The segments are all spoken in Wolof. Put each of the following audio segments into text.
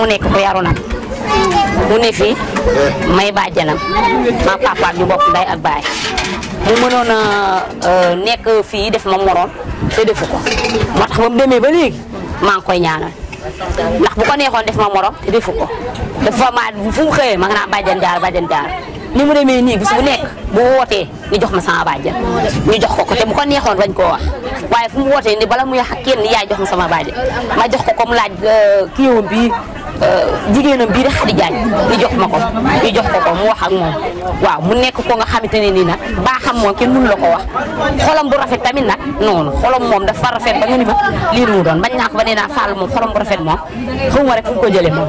mu nekk ku yaru nag mu ne fii may bàjjanam ma papa ñu bokk nday ak baay mu mënoon a euh, nekk fii def ma moroom te defu ko moo tax ba mu demee ba léegi maa ngi koy ñaanal ndax bu ko neexoon def ma moroom te defu ko dafa ma fu mu xëyee ma nga naan bàjjan jaar bàjjan jaar ni mu demee nii bis bu nekk bu wootee ni jox ma sama bàjjan ñu jox ko ko te bu ko neexoon bañ koo wax waaye fu mu wootee ni bala muy wax ak kenn yaay jox ma sama bàjjan ma jox ko comme laaj kiiwam bii jigéenam bii di Xadi Jaañ ñu jox ma ko ñu jox ko ko mu wax ak moom waaw mu nekk ko nga xamante ne nii nag baaxam moom kenn mënu la ko wax xolam bu rafet tamit nag noonu xolam moom dafa rafet ba nga ni ma lii lu mu doon bañ naa ko ba nee naa Fall moom xolam bu rafet moom xaw ma rek fu mu ko jëlee moom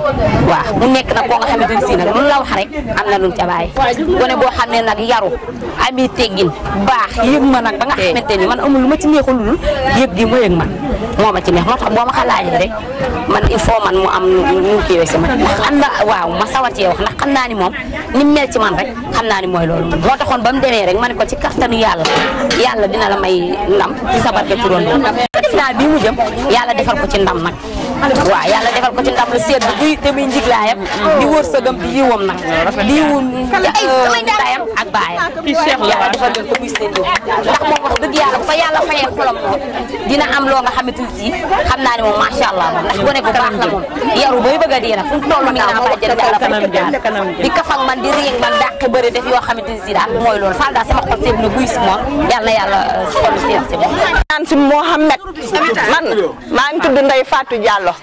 waaw mu nekk nag koo nga xamante ne si nag lu la wax rek am na lu mu ca bàyyi gone boo xam ne nag yaru ami teggin baax yëg ma nag ba nga xamante ni man amul lu ma ci neexul lu yëg gi ma yëg man moo ma ci neex moo tax boo ma ko laajee rek man il faut man mu am nu mu kiiwee si man ndax xam naa waaw ma sawar cee wax ndax xam naa ni moom ni mu mel ci man rek xam naa ni mooy loolu moo taxoon ba mu demee rek ma ne ko ci kattanu yàlla yàlla dina la may ndam ci sa barke turoon def naa bii mu jëm yàlla defal ko ci ndam nag waaw yàlla defal ko ci ndam lu sedd buy te muy njiglaayam di wërsëgam di yiwam nag di yiwu ndayam ak baayam yàlla defal leen ko muy seen yiw ndax moom wax dëgg yàlla bu ko yàlla fayee xolam moom dina am loo nga xamante ni si xam naa ne moom macha allah moom ndax gone bu baax la moom yaru bay bëgg a dee nag fu mu toll mi ngi naa bàjjen yàlla fay ko daal di kaf ak man di réeg man dàq bëri def yoo xamante ni si daal mooy loolu Fall daal sama xol seet na buy si moom yàlla na yàlla xol seet si moom naan si Mohamed man maa ngi tudd Ndeye Fatou Diallo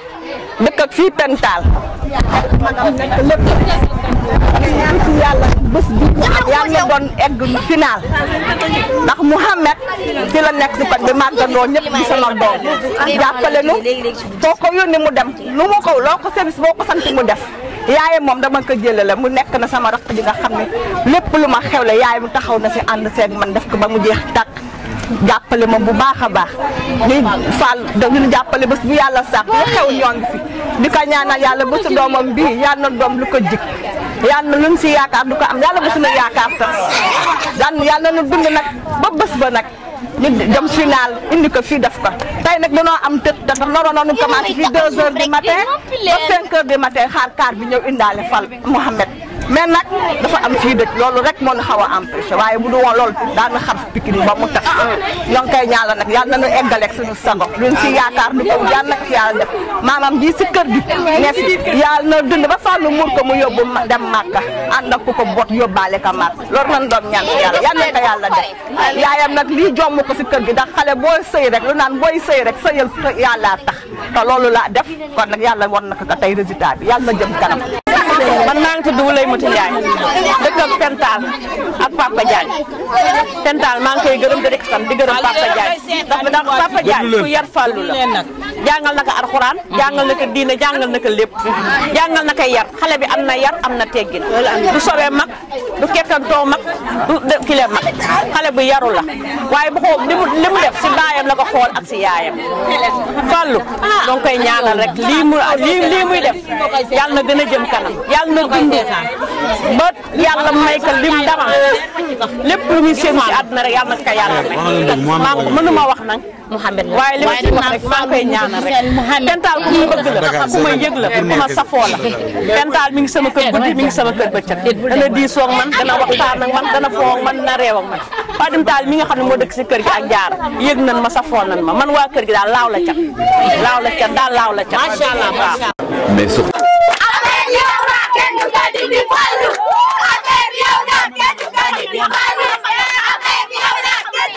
dëkk ak fii Pental. ci yàlla bés bi ñu am yàlla na doon egg final ndax Mouhamed fi la nekk si koñ bi màggandoo ñëpp di sama doom jàppale nu foo ko yónni mu dem lu mu ko loo ko service boo ko sant mu def yaayam moom dama ko jëlale mu nekk na sama rakk ji nga xam ne lépp lu ma xewle yaay mu taxaw na si ànd seeg man def ko ba mu jeex tàkk jàppale ma bu baax a baax ñuy faal dañu jàppale bés bu yàlla sàkk lu xew ñoo ngi fi di ko ñaanal yàlla bésu doomam bii yal na doom lu ko jik yal na luñ si yaakaar du ko am yàlla bu suñu yaakaar tas dan yal na nu dund nag ba bés ba nag ñu dem final indi ko fii def ko tey nag dañoo am tët te ndax naroon nañu commencé fii deux heures du matin ba cinq heures du matin xaar kaar bi ñëw indaale fal Mouhamed mais nag dafa am fii dëkk loolu rek moo ñu xaw a empêché waaye bu du woon loolu daan na xam Pikine ba mu tas ñoo ngi koy ñaanal nag yàlla nañu eggaleeg suñu sago luñ si yaakaar ni ko yàlla nag si yàlla def maanaam ji si kër gi ne si yàlla na dund ba fàllu muur ko mu yóbbu ma- dem màkka ànd ak ku ko bot yóbbaale ka màkk loolu nan doom ñaan si yàlla yàlla na ko yàlla def yaayam nag lii jomm ko si kër gi ndax xale booy sëy rek lu naan booy sëy rek sëyal yàllaa tax te loolu laa def kon nag yàlla war na ko ka tey résultat bi yàlla na jëm kanam man maa ngi tudd Wulay Mati Ndiaye dëkk ak Pental ak Papa Diagne Pental maa ngi koy gërëm di rek sant di gërëm Papa Diagne ndax ndax Papa Diagne ku yar fàllu la jàngal na ko alxuraan jàngal na ko diine jàngal na ko lépp jàngal na ko yar xale bi am na yar am na teggin du sobee mag du kekkantoo mag du de- kile mag xale bu yaru la waaye bu ko li mu li mu def si baayam la ko xool ak si yaayam fàllu donc koy ñaanal rek lii mu lii lii muy def yàlla na gën a jëm kanam yàlla na dund ba yàlla may ko lim dama lépp lu muy séenu si àdduna rek yàlla na ko yàlla may maa ko mënuma wax nag Mouhamed la waaye li ma ci wax rek maa ngi koy ñaanal rek Pentaal ku ma bëgg la ku ma yëg la ku ma safoo la Pentaal mi ngi sama kër guddi mi ngi sama kër bëccëg dana diisoo ak man dana waxtaan ak man dana foo ak man dana réew ak man Fadim Taal mi nga xam ne moo dëkk si kër gi ak jaar yëg nan ma safoo nan ma man waa kër gi daal laaw la cat laaw la cat daal laaw la cat macha allah macha allah mais surtout